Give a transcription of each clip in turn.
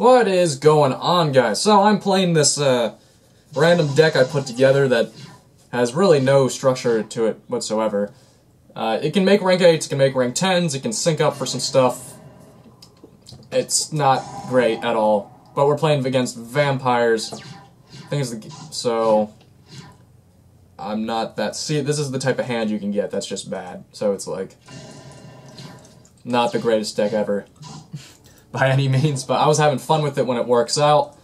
What is going on, guys? So I'm playing this uh, random deck I put together that has really no structure to it whatsoever. Uh, it can make rank 8s, it can make rank 10s, it can sync up for some stuff. It's not great at all. But we're playing against vampires. Things so I'm not that see this is the type of hand you can get that's just bad. So it's like not the greatest deck ever by any means, but I was having fun with it when it works out.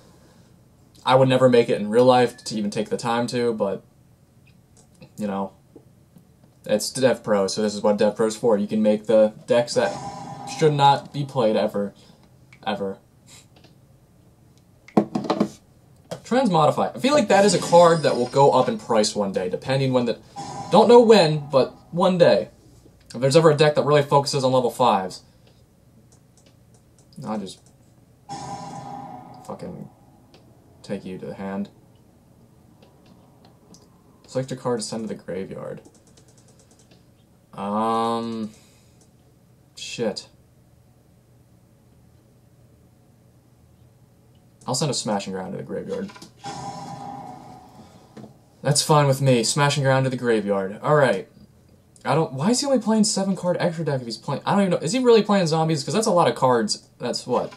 I would never make it in real life to even take the time to, but you know, it's Dev Pro, so this is what Dev Pro's for. You can make the decks that should not be played ever, ever. Transmodify. I feel like that is a card that will go up in price one day, depending when the... Don't know when, but one day. If there's ever a deck that really focuses on level 5s. I'll just... Fucking... Take you to the hand. Select a card to send to the graveyard. Um... Shit. I'll send a Smashing Ground to the graveyard. That's fine with me. Smashing Ground to the graveyard. Alright. I don't... Why is he only playing 7-card extra deck if he's playing... I don't even know. Is he really playing zombies? Because that's a lot of cards. That's what?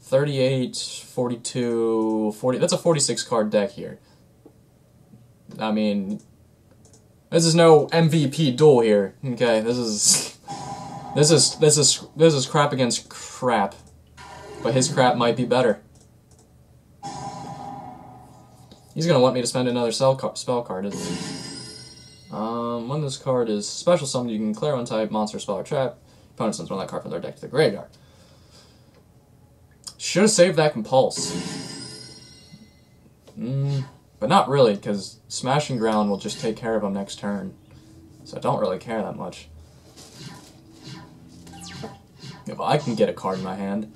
38, 42, 40... That's a 46-card deck here. I mean... This is no MVP duel here. Okay, this is... This is... This is... This is crap against crap. But his crap might be better. He's to want me to spend another spell card, isn't he? Um, when this card is special summoned, you can clear one type, monster, spell, or trap. Opponent sends one that card from their deck to the graveyard. Should have saved that compulse. Mm, but not really, because Smashing Ground will just take care of him next turn. So I don't really care that much. If I can get a card in my hand.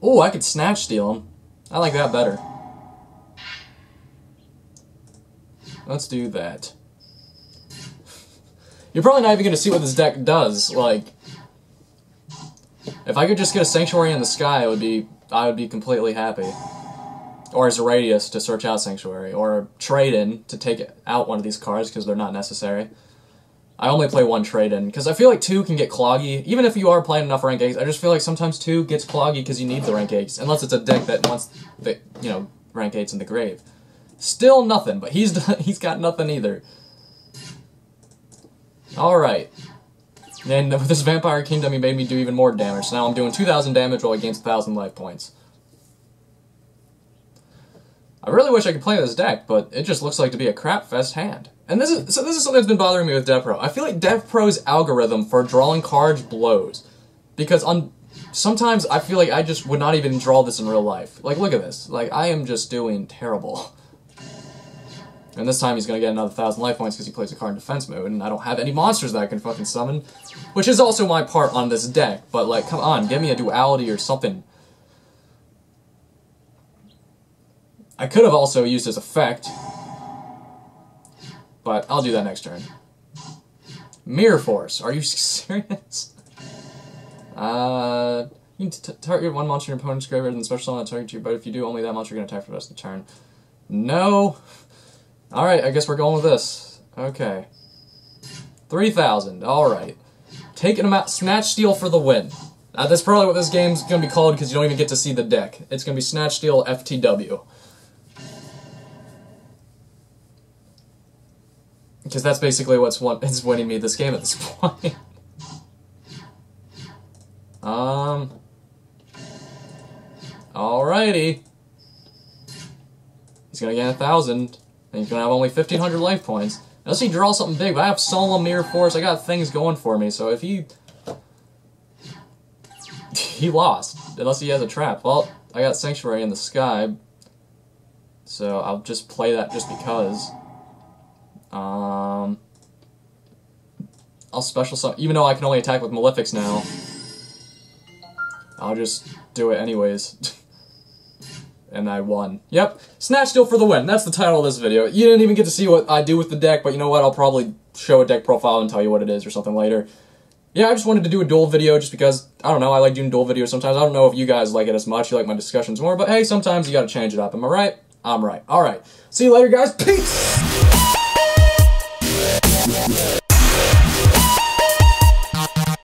Oh, I could Snatch Steal him. I like that better. Let's do that. You're probably not even going to see what this deck does. Like, if I could just get a Sanctuary in the sky, it would be I would be completely happy. Or as a radius to search out Sanctuary, or trade in to take out one of these cards because they're not necessary. I only play one trade in because I feel like two can get cloggy. Even if you are playing enough rank eights, I just feel like sometimes two gets cloggy because you need the rank eights, unless it's a deck that wants the you know rank eights in the grave. Still nothing, but he's he's got nothing either. Alright. And with this Vampire Kingdom, he made me do even more damage, so now I'm doing 2,000 damage while he gains 1,000 life points. I really wish I could play this deck, but it just looks like to be a crap-fest hand. And this is so this is something that's been bothering me with DevPro. I feel like DevPro's algorithm for drawing cards blows. Because on sometimes I feel like I just would not even draw this in real life. Like, look at this. Like, I am just doing terrible. And this time he's gonna get another thousand life points because he plays a card in defense mode, and I don't have any monsters that I can fucking summon. Which is also my part on this deck, but like, come on, give me a duality or something. I could have also used his effect, but I'll do that next turn. Mirror Force, are you serious? Uh, you can target one monster in your opponent's graveyard and special summon that target you, but if you do only that monster, gonna attack for the rest of the turn. No! Alright, I guess we're going with this. Okay. 3,000. Alright. Taking them out. Snatch Steal for the win. Uh, that's probably what this game's going to be called because you don't even get to see the deck. It's going to be Snatch Steal FTW. Because that's basically what's one is winning me this game at this point. um. Alrighty. He's gonna get a thousand. And going to have only 1,500 life points. Unless he draws something big, but I have Solemn Mirror Force, I got things going for me, so if he... he lost, unless he has a trap. Well, I got Sanctuary in the sky, so I'll just play that just because. Um... I'll special summon, even though I can only attack with Malefics now, I'll just do it anyways. and I won. Yep, Snatch Steal for the win. That's the title of this video. You didn't even get to see what I do with the deck, but you know what? I'll probably show a deck profile and tell you what it is or something later. yeah, I just wanted to do a duel video just because, I don't know, I like doing duel videos sometimes. I don't know if you guys like it as much, you like my discussions more, but hey, sometimes you gotta change it up. Am I right? I'm right. Alright. See you later, guys. Peace!